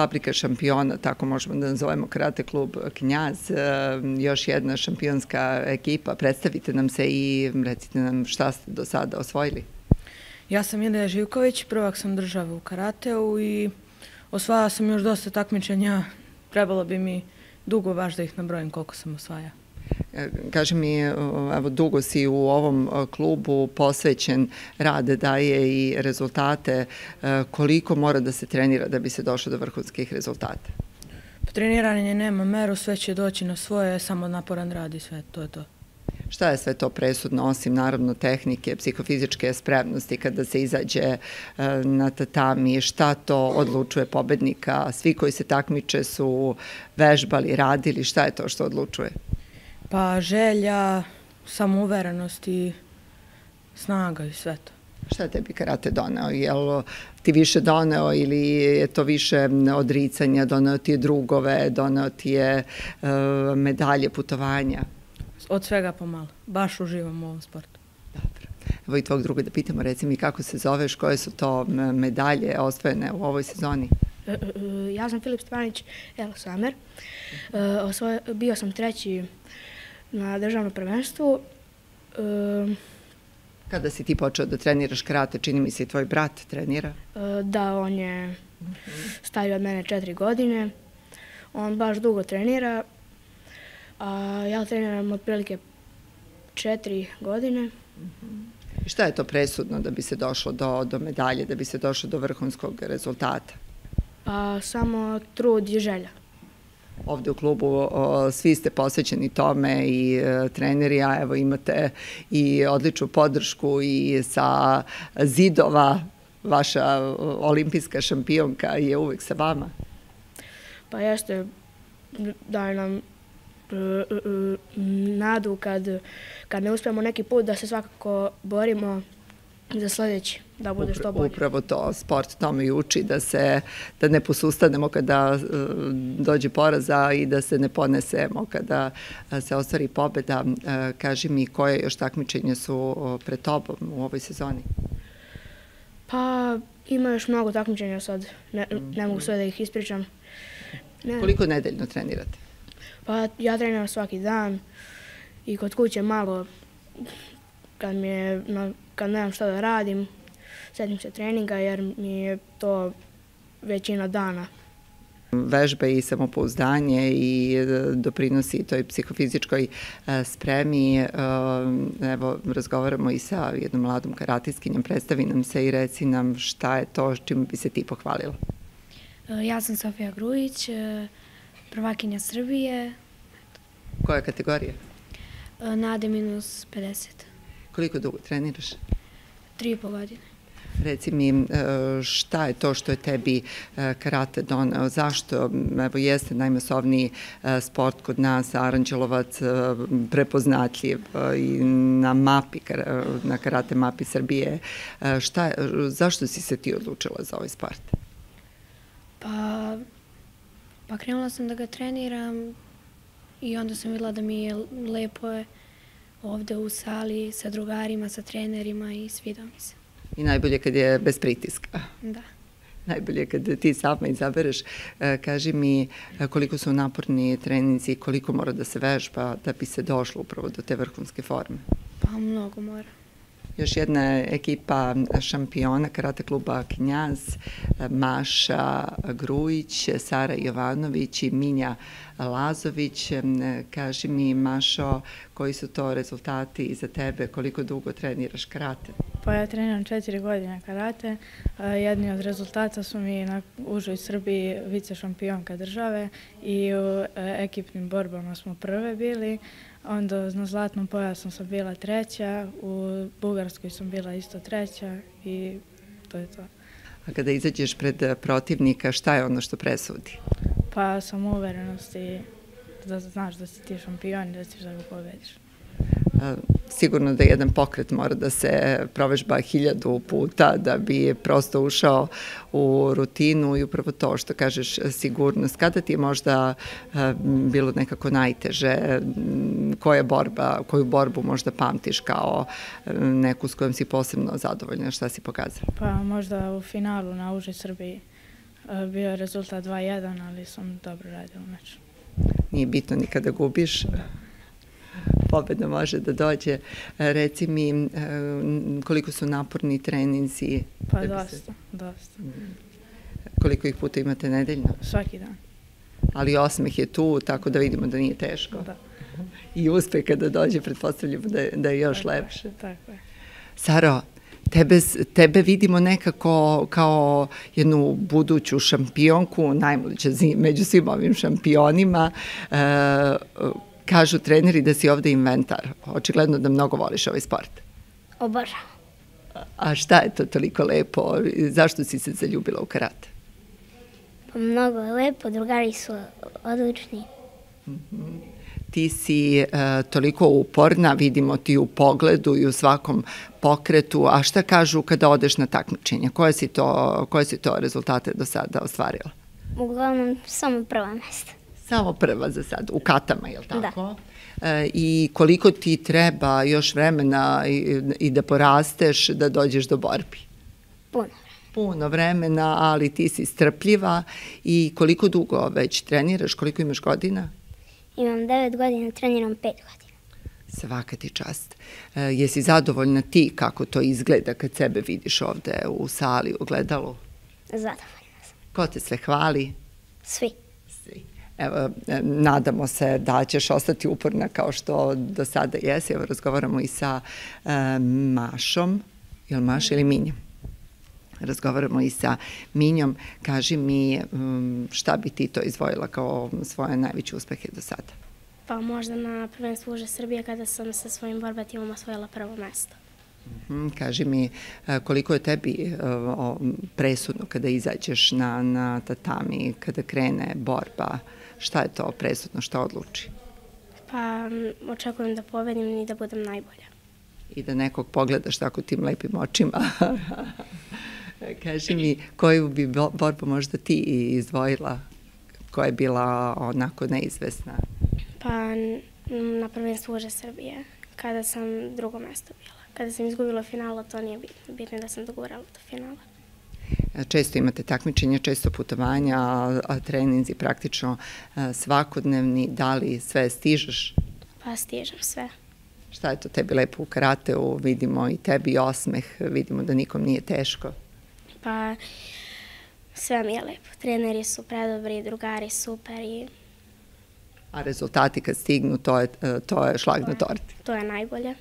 fabrika šampiona, tako možemo da nazovemo karate klub Knjaz, još jedna šampionska ekipa. Predstavite nam se i recite nam šta ste do sada osvojili. Ja sam Jede Živković, prvak sam države u karateu i osvajala sam još dosta takmičenja. Trebalo bi mi dugo baš da ih nabrojim koliko sam osvaja. E, kaži mi, evo, dugo si u ovom e, klubu posvećen, rade daje i rezultate. E, koliko mora da se trenira da bi se došlo do vrhunskih rezultata? Treniranje nema meru, sve će doći na svoje, samo naporan rad i sve, to je to. Šta je sve to presudno, osim naravno tehnike, psihofizičke spremnosti kada se izađe e, na tatami, šta to odlučuje pobednika, svi koji se takmiče su vežbali, radili, šta je to što odlučuje? Pa želja, samouverenost i snaga i sve to. Šta je tebi karate doneo? Je li ti više doneo ili je to više odricanja, doneo ti je drugove, doneo ti je uh, medalje, putovanja? Od svega pomalo. Baš uživam u ovom sportu. Dobro. Evo i tvog druga da pitamo, reci mi kako se zoveš, koje su to medalje osvojene u ovoj sezoni? E, e, e, ja sam Filip Stepanić, El Samer. Bio sam treći na državnom prvenstvu. Kada si ti počeo da treniraš karate, čini mi se i tvoj brat trenira? Da, on je stariji od mene četiri godine. On baš dugo trenira a ja treniram otprilike četiri godine. I šta je to presudno da bi se došlo do, do medalje, da bi se došlo do vrhunskog rezultata? Pa samo trud i želja. Ovde u klubu o, svi ste posvećeni tome i e, treneri, a evo imate i odličnu podršku i sa zidova vaša olimpijska šampionka je uvek sa vama. Pa jeste, daje nam nadu kad, kad ne uspemo neki put da se svakako borimo za sledeći, da bude što bolje. Upravo to, sport tome i uči, da se, da ne posustanemo kada uh, dođe poraza i da se ne ponesemo kada uh, se ostvari pobeda. Uh, kaži mi koje još takmičenje su pred tobom u ovoj sezoni? Pa ima još mnogo takmičenja sad, ne, ne mogu sve da ih ispričam. Ne. Koliko nedeljno trenirate? Pa ja treniram svaki dan i kod kuće malo kad, mi je, kad nemam šta da radim, sedim se treninga jer mi je to većina dana. Vežbe i samopouzdanje i e, doprinosi toj psihofizičkoj e, spremi. E, evo, razgovaramo i sa jednom mladom karatiskinjom, predstavi nam se i reci nam šta je to čime bi se ti pohvalila. Ja sam Sofija Grujić, prvakinja Srbije. Koja kategorija? Nade minus 50. Koliko dugo treniraš? Tri i po godine. Reci mi e, šta je to što je tebi e, karate doneo, zašto, evo jeste najmasovniji sport kod nas, Aranđelovac prepoznatljiv i na mapi, na karate mapi Srbije, šta, zašto si se ti odlučila za ovaj sport? Pa Pa krenula sam da ga treniram i onda sam videla da mi je lepo je ovde u sali sa drugarima, sa trenerima i svidao mi se. I najbolje kad je bez pritiska. Da. Najbolje kad ti sama izabereš. E, kaži mi e, koliko su naporni treninzi, koliko mora da se vežba da bi se došlo upravo do te vrhunske forme? Pa mnogo mora još jedna ekipa šampiona karate kluba Knjaz, Maša Grujić, Sara Jovanović i Minja Lazović. Kaži mi, Mašo, koji su to rezultati za tebe? Koliko dugo treniraš karate? Pa ja treniram četiri godine karate. Jedni od rezultata su mi na užoj Srbiji vice šampionka države i u e, ekipnim borbama smo prve bili. Onda na zlatnom pojasu sam bila treća, u Bugarskoj sam bila isto treća i to je to. A kada izađeš pred eh, protivnika, šta je ono što presudi? Pa sam uverenost i da znaš da si ti šampion i da ćeš da ga pobediš sigurno da jedan pokret mora da se provežba hiljadu puta da bi prosto ušao u rutinu i upravo to što kažeš sigurnost. Kada ti je možda bilo nekako najteže, koja borba, koju borbu možda pamtiš kao neku s kojom si posebno zadovoljna, šta si pokazala? Pa možda u finalu na Uže Srbiji bio je rezultat 2-1, ali sam dobro radio u meču. Nije bitno ni kada gubiš. Pobeda može da dođe. Reci mi e, koliko su naporni treninzi? Pa da dosta, se... dosta. Koliko ih puta imate nedeljno? Svaki dan. Ali osmeh je tu, tako da vidimo da nije teško. Da. I uspeh kada dođe, pretpostavljamo da da je još tako lepše. Je, tako je. Saro, tebe, tebe vidimo nekako kao jednu buduću šampionku, najmlađa među svim ovim šampionima. E, kažu treneri da si ovde inventar. Očigledno da mnogo voliš ovaj sport. Obožavam. A šta je to toliko lepo? Zašto si se zaljubila u karate? Pa mnogo je lepo, drugari su odlični. Mm -hmm ti si e, toliko uporna, vidimo ti u pogledu i u svakom pokretu, a šta kažu kada odeš na takmičenje? Koje si to, koje si to rezultate do sada ostvarila? Uglavnom, samo prva mesta. Samo prva za sad, u katama, je li tako? Da. I koliko ti treba još vremena i, i da porasteš da dođeš do borbi? Puno puno vremena, ali ti si strpljiva i koliko dugo već treniraš, koliko imaš godina? Imam 9 godina, treniram 5 godina. Svaka ti čast. E, jesi zadovoljna ti kako to izgleda kad sebe vidiš ovde u sali, u gledalu? Zadovoljna sam. Ko te sve hvali? Svi. Svi. Evo, e, nadamo se da ćeš ostati uporna kao što do sada jesi. Evo, razgovaramo i sa e, Mašom. Je li Maša ili Minjom? razgovaramo i sa Minjom. Kaži mi šta bi ti to izvojila kao svoje najveće uspehe do sada? Pa možda na prvenstvu Uže Srbije kada sam sa svojim borbatimom osvojila prvo mesto. Mm Kaži mi e, koliko je tebi uh, presudno kada izađeš na, na tatami, kada krene borba, šta je to presudno, šta odluči? Pa očekujem da povedim i da budem najbolja. I da nekog pogledaš tako tim lepim očima. Kaži mi, koju bi borbu možda ti izdvojila, koja je bila onako neizvesna? Pa na prvenstvu Uže Srbije, kada sam drugo mesto bila. Kada sam izgubila finala, to nije bitno. Bitno je da sam dogurala do finala. Često imate takmičenja, često putovanja, a treninzi praktično svakodnevni. Da li sve stižeš? Pa stižem sve. Šta je to tebi lepo u karateu? Vidimo i tebi osmeh, vidimo da nikom nije teško pa sve mi je lepo. Treneri su predobri, drugari super i... A rezultati kad stignu, to je, to je šlag na torti. To je najbolje.